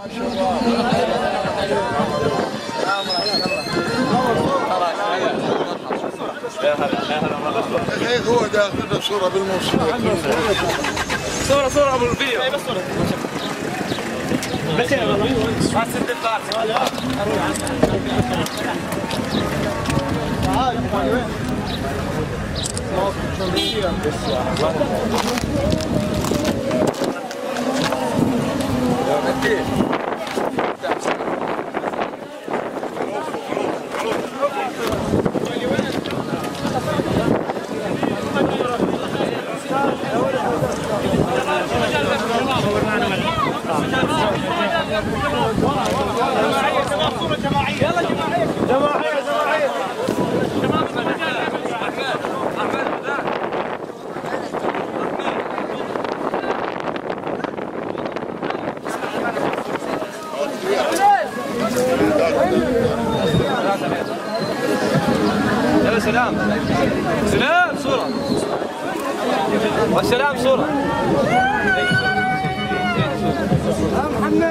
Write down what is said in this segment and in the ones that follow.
الحين هو داخل صورة بالموصول صورة صورة ابو الفيديو بس صورة بس ما سد البارت يلا سلام سلام صورة والسلام صورة. حمي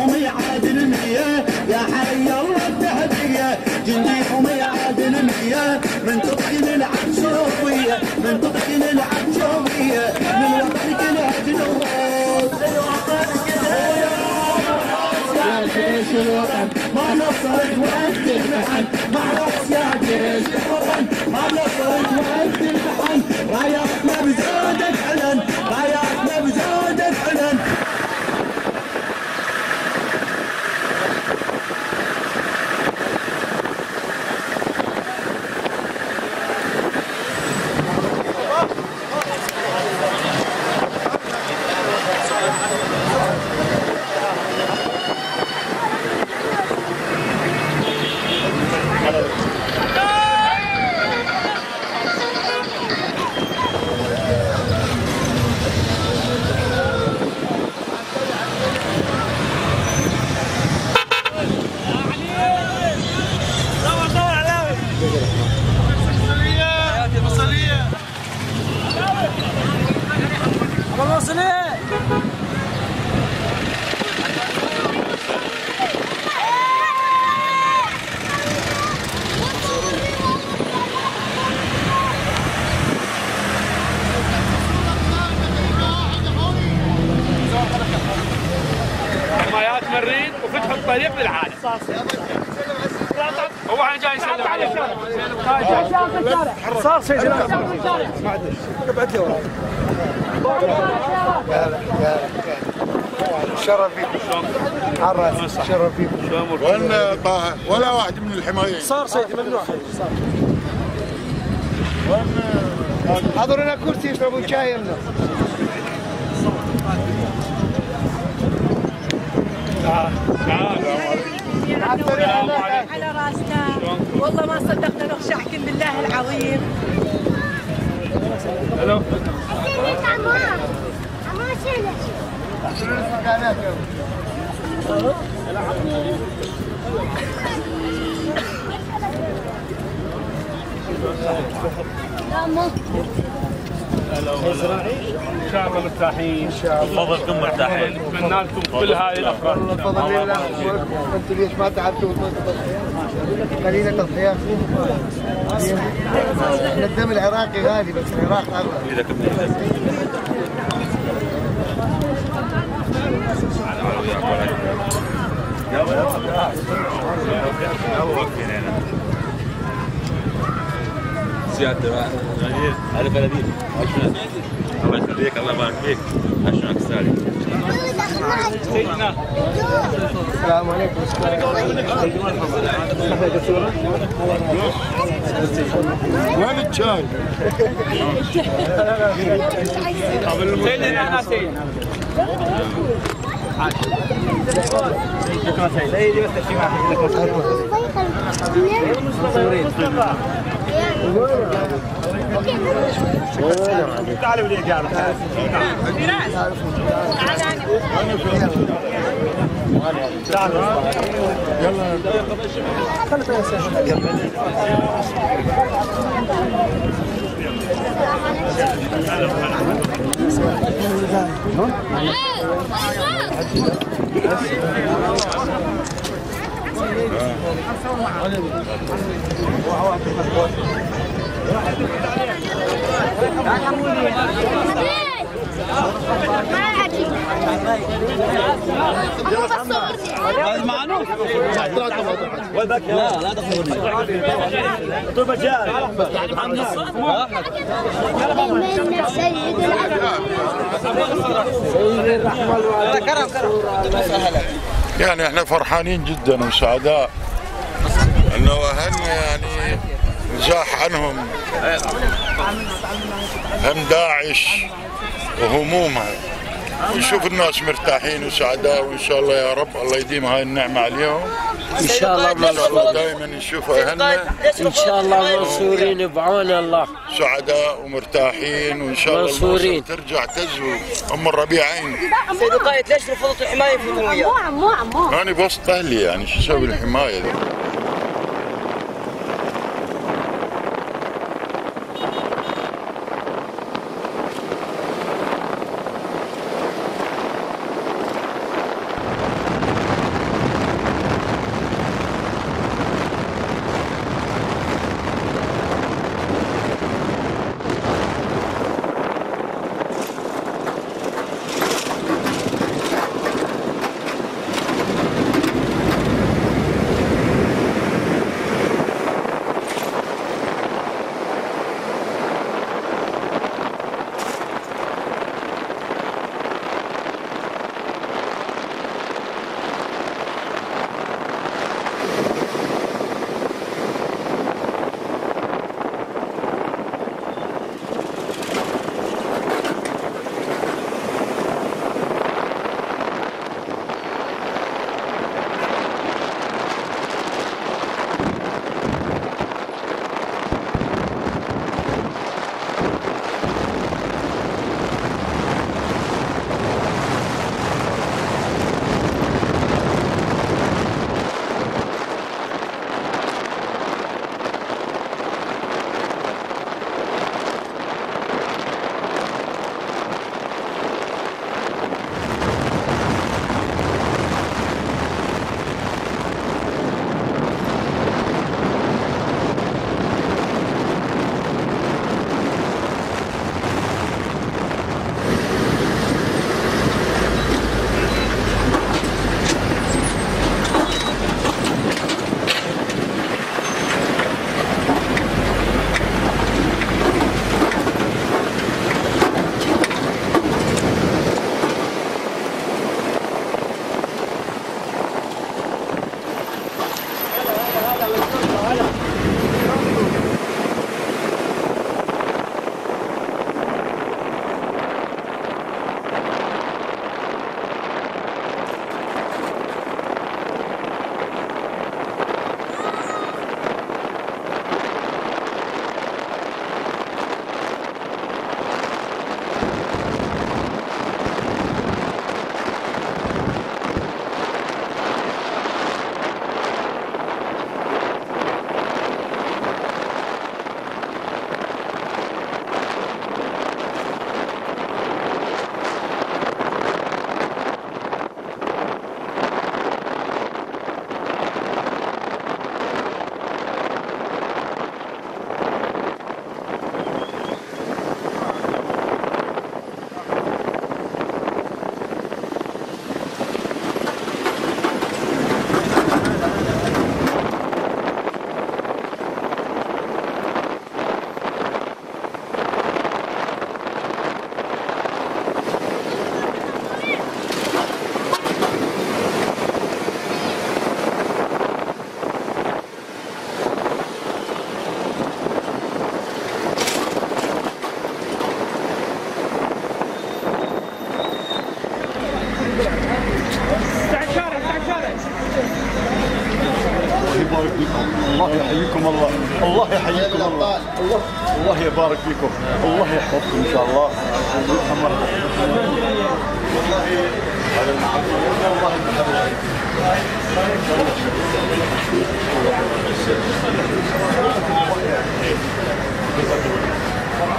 ما نصرت وانت المحن معرفش يا جيش الوطن ما نصرت وانت المحن راياتنا بزودة علن شرف فيكم عرس شرف فيكم ولا طه ولا واحد من الحمايين صار شيء ممنوع حضر لنا كرسي يشربوا شاي لنا على راسنا والله ما صدقنا نخشعكم بالله العظيم إن شاء الله مرتاحين. إن شاء الله. تفضلكم مرتاحين. نتمنى لكم كل هذه الافراح بفضل الله أنتم ليش ما تعبتوا تضحيات إحنا الدم العراقي غالي بس العراق اغلى إيدك سيادة هذا بلدي. الله يخليك الله يبارك فيك. عشانك سالي. سيدنا السلام عليكم. وين الشاي؟ سيدنا انا سيدنا تعالوا لي قاعد فراس تعال يلا يلا يلا يلا معلوم لا لا تصورني يعني إحنا فرحانين جدا وسعداء. إنه اهلنا يعني نزاح عنهم. هم داعش وهمومها. ونشوف الناس مرتاحين وسعداء وإن شاء الله يا رب الله يديم هاي النعمة عليهم. إن شاء الله إن شاء الله دائما نشوف اهلنا إن شاء الله منصورين بعون الله. سعداء ومرتاحين وإن شاء الله منصورين. ترجع تزهو. ام الربيعين. سيد القائد ليش رفضت الحماية في الهويه؟ مو عمو عمو أنا بوسط أهلي يعني شو أسوي الحمايه ذي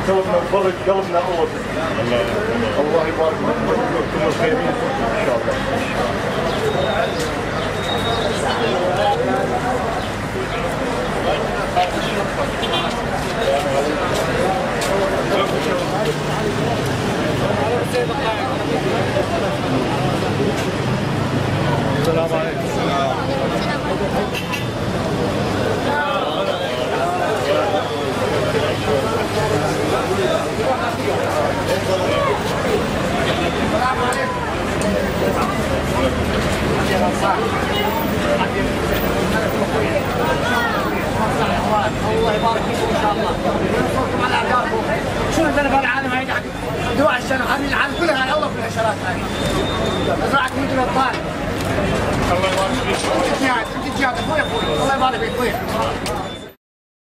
قلبنا فرج قلبنا الله الله يبارك فيكم الخيرين ان شاء الله عليكم الله يبارك فيكم ان شاء الله وينصركم على اعدائكم شنو في العالم هاي دواء الشنو هذه العالم كلها الله في الحشرات هاي مزرعه مثل الطالب الله يبارك فيك. انت جهاد انت جهاد أخوي أخوي الله يبارك فيك. أخوي